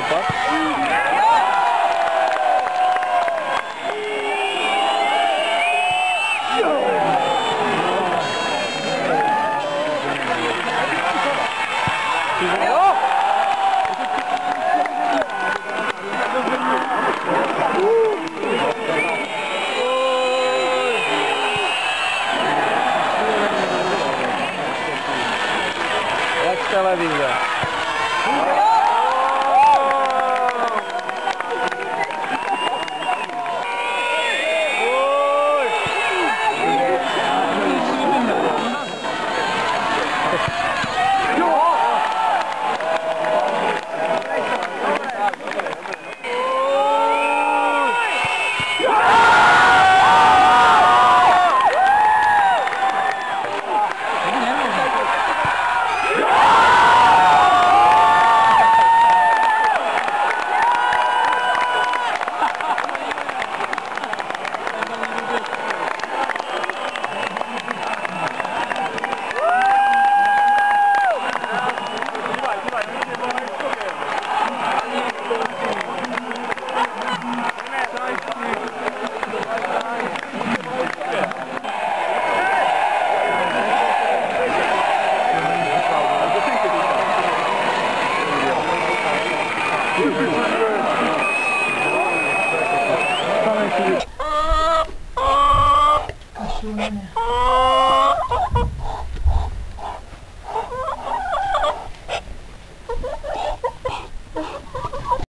the puck. Ela vida. 시원하네.